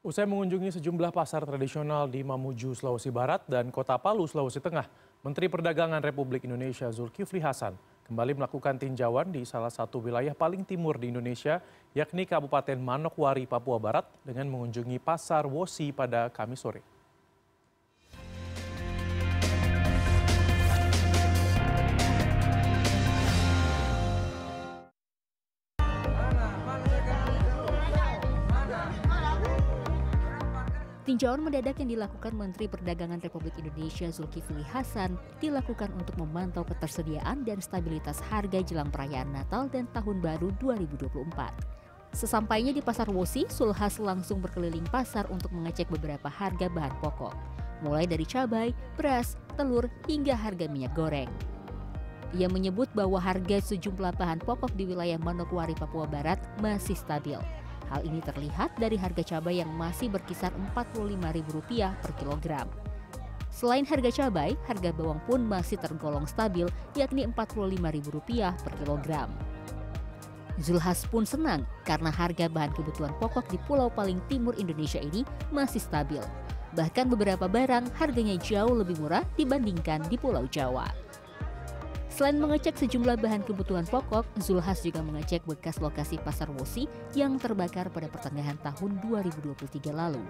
Usai mengunjungi sejumlah pasar tradisional di Mamuju, Sulawesi Barat dan Kota Palu, Sulawesi Tengah, Menteri Perdagangan Republik Indonesia Zulkifli Hasan kembali melakukan tinjauan di salah satu wilayah paling timur di Indonesia, yakni Kabupaten Manokwari, Papua Barat, dengan mengunjungi Pasar Wosi pada Kamis sore. Tinjauan mendadak yang dilakukan Menteri Perdagangan Republik Indonesia Zulkifli Hasan dilakukan untuk memantau ketersediaan dan stabilitas harga jelang perayaan Natal dan Tahun Baru 2024. Sesampainya di Pasar Wosi, Sulhas langsung berkeliling pasar untuk mengecek beberapa harga bahan pokok, mulai dari cabai, beras, telur, hingga harga minyak goreng. Ia menyebut bahwa harga sejumlah bahan pokok di wilayah Manokwari, Papua Barat masih stabil Hal ini terlihat dari harga cabai yang masih berkisar Rp45.000 per kilogram. Selain harga cabai, harga bawang pun masih tergolong stabil yakni Rp45.000 per kilogram. Zulhas pun senang karena harga bahan kebutuhan pokok di pulau paling timur Indonesia ini masih stabil. Bahkan beberapa barang harganya jauh lebih murah dibandingkan di Pulau Jawa. Selain mengecek sejumlah bahan kebutuhan pokok, Zulhas juga mengecek bekas lokasi pasar Wosi yang terbakar pada pertengahan tahun 2023 lalu.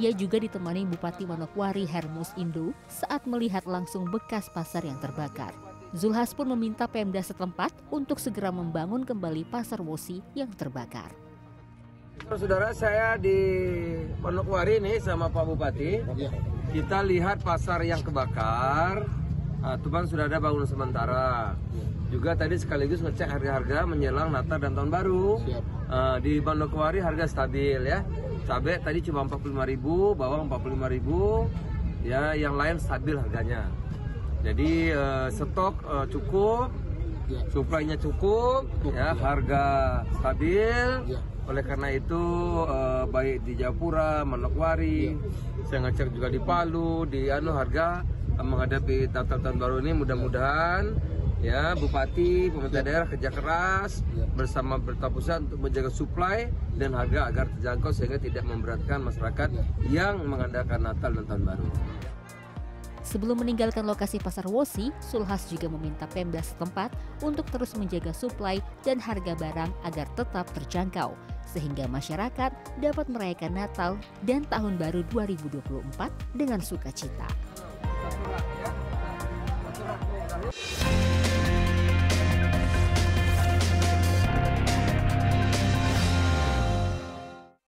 Ia juga ditemani Bupati Manokwari Hermus Indo saat melihat langsung bekas pasar yang terbakar. Zulhas pun meminta Pemda setempat untuk segera membangun kembali pasar Wosi yang terbakar. Saudara saya di Manokwari ini sama Pak Bupati, kita lihat pasar yang kebakar, uh, sudah ada bangunan sementara. Juga tadi sekaligus ngecek harga-harga menjelang Natal dan Tahun Baru. Uh, di Bandokwari harga stabil ya. Cabai tadi cuma 45.000, bawang 45.000. Ya, yang lain stabil harganya. Jadi uh, stok uh, cukup, suplainya cukup, ya harga stabil. Oleh karena itu uh, baik di Japura, Manokwari, saya ngecek juga di Palu, di anu harga menghadapi Natal tahun baru ini mudah-mudahan ya Bupati, pemerintah daerah kerja keras bersama pemerintah pusat untuk menjaga suplai dan harga agar terjangkau sehingga tidak memberatkan masyarakat yang mengandalkan Natal dan tahun baru. Sebelum meninggalkan lokasi pasar Wosi, Sulhas juga meminta Pemda setempat untuk terus menjaga suplai dan harga barang agar tetap terjangkau, sehingga masyarakat dapat merayakan Natal dan Tahun Baru 2024 dengan sukacita. Música